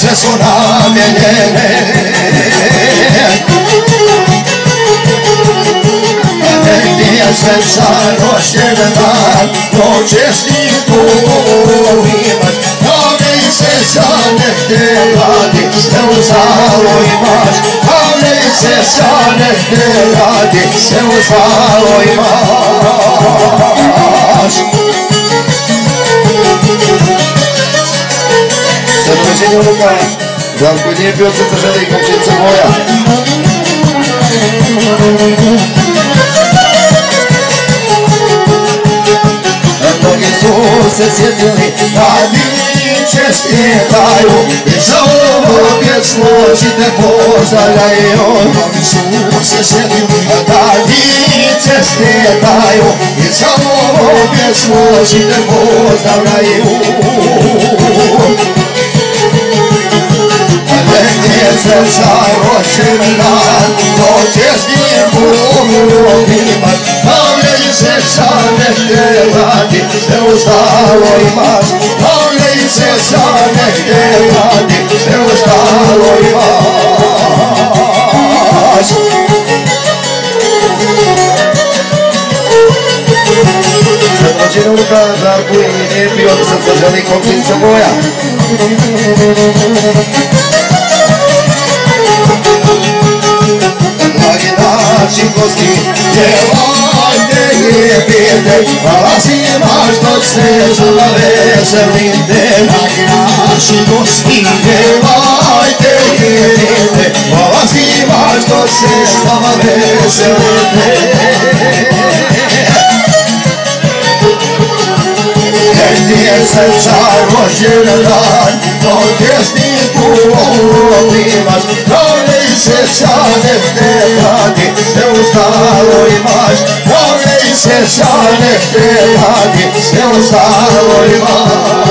se su namjenjene Gdje se žarošćen dan Noćesni tu. Imaš Ovdje se sane gdje radi Se u zalo imaš. Ovdje se sane gdje radi u zalo imaš Rođenje unuka Žalko lijepi od srca želi komšinica moja. Mnogi su se sjetili Radi čestitaju I za ovo pjesmo si te pozdravljaju Mnogi su se sjetili Radi čestitaju I za ovo pjesmo si te pozdravljaju Negdje se zaročen dan Noće s njim imaš Pavljaj se sa negdje radi Se ustalo imaš Pavljaj se sa negdje radi Se ustalo imaš Srdačina ruka, Darku i lijepi od srca želi komšinica moja naši gosti, djevojte i pijete, hvala svima što se za veselite. Naši gosti, pijete, hvala svima što se za veselite. Gdje se zarođen dan, to Prolej se sa negde radi, se ustalo imaš, Prolej se sa negde radi, se ustalo imaš.